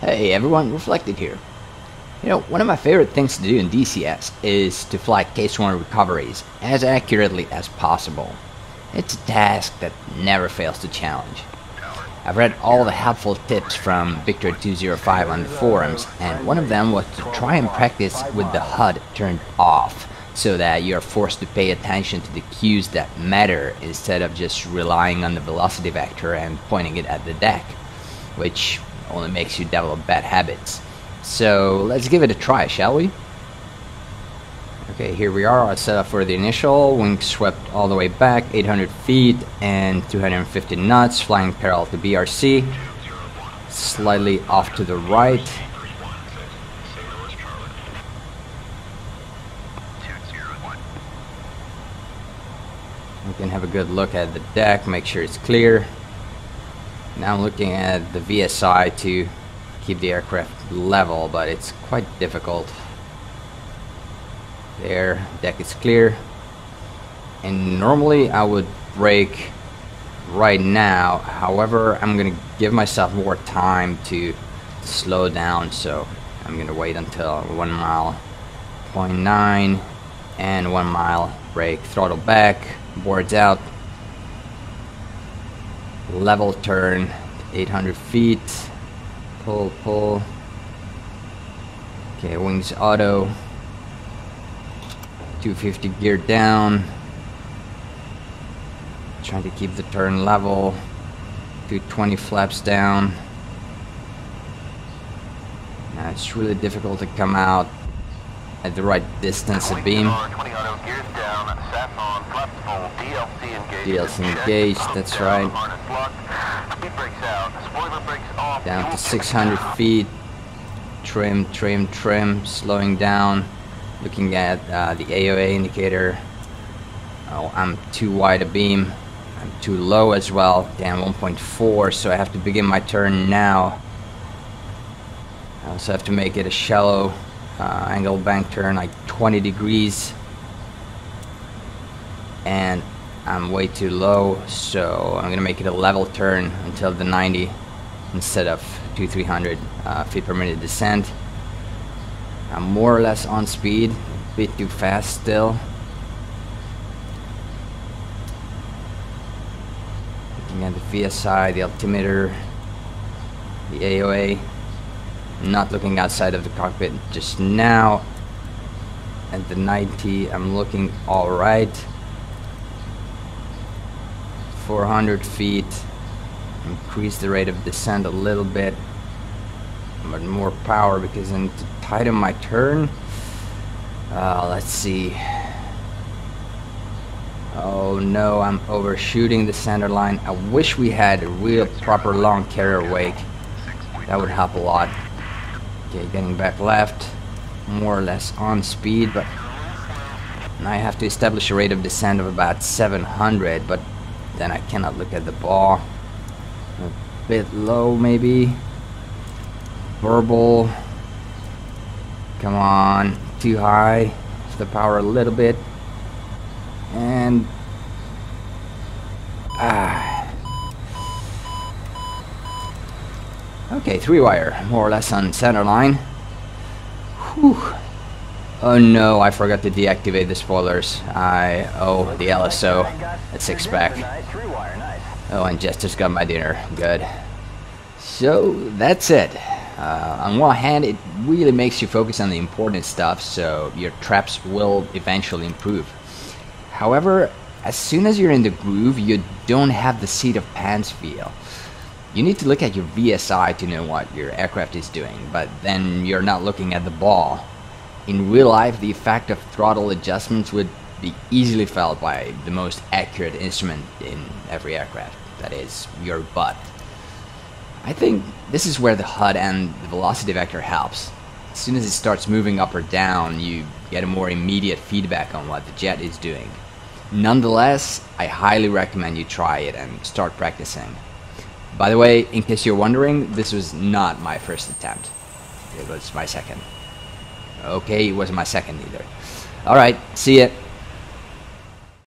Hey everyone, Reflected here. You know, one of my favorite things to do in DCS is to fly case 1 recoveries as accurately as possible. It's a task that never fails to challenge. I've read all the helpful tips from Victory205 on the forums, and one of them was to try and practice with the HUD turned off, so that you're forced to pay attention to the cues that matter instead of just relying on the velocity vector and pointing it at the deck, which only makes you develop bad habits. So let's give it a try, shall we? Okay, here we are, Set up for the initial, wing swept all the way back, 800 feet and 250 knots, flying parallel to BRC, slightly off to the right. We can have a good look at the deck, make sure it's clear. Now I'm looking at the VSI to keep the aircraft level, but it's quite difficult. There, deck is clear. And normally I would break right now. However, I'm gonna give myself more time to, slow down, so I'm gonna wait until one mile, 0.9, and one mile break, throttle back, boards out, level turn 800 feet pull pull. Okay wings auto. 250 gear down. Trying to keep the turn level. 220 flaps down. Now it's really difficult to come out at the right distance of beam. DLC engaged, that's right. Down to 600 feet. Trim, trim, trim, slowing down. Looking at uh, the AOA indicator. Oh, I'm too wide a beam. I'm too low as well. Down 1.4, so I have to begin my turn now. I also have to make it a shallow uh, angle bank turn, like 20 degrees. And I'm way too low, so I'm gonna make it a level turn until the 90 instead of 2 300 uh, feet per minute descent. I'm more or less on speed, a bit too fast still. Looking at the VSI, the altimeter, the AOA. not looking outside of the cockpit just now. At the 90, I'm looking alright. 400 feet increase the rate of descent a little bit but more power because then to tighten my turn. Uh, let's see. Oh no I'm overshooting the center line. I wish we had a real proper long carrier wake. That would help a lot. Okay getting back left more or less on speed but now I have to establish a rate of descent of about 700 but then I cannot look at the ball. A bit low maybe. Verbal. Come on. Too high. Just the power a little bit. And... Ah. Okay, three wire. More or less on center line. Whew. Oh no, I forgot to deactivate the spoilers. I owe the LSO at six pack. Oh, and Jester's got my dinner. Good. So, that's it. Uh, on one hand, it really makes you focus on the important stuff, so your traps will eventually improve. However, as soon as you're in the groove, you don't have the seat of pants feel. You need to look at your VSI to know what your aircraft is doing, but then you're not looking at the ball in real life, the effect of throttle adjustments would be easily felt by the most accurate instrument in every aircraft, that is, your butt. I think this is where the HUD and the velocity vector helps. As soon as it starts moving up or down, you get a more immediate feedback on what the jet is doing. Nonetheless, I highly recommend you try it and start practicing. By the way, in case you're wondering, this was not my first attempt. It was my second. Okay, it wasn't my second either. Alright, see ya.